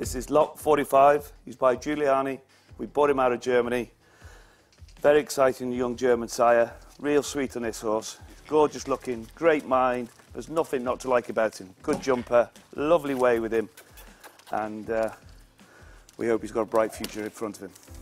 This is Lot 45. He's by Giuliani. We bought him out of Germany. Very exciting young German sire. Real sweet on this horse. Gorgeous looking, great mind. There's nothing not to like about him. Good jumper, lovely way with him. And uh, we hope he's got a bright future in front of him.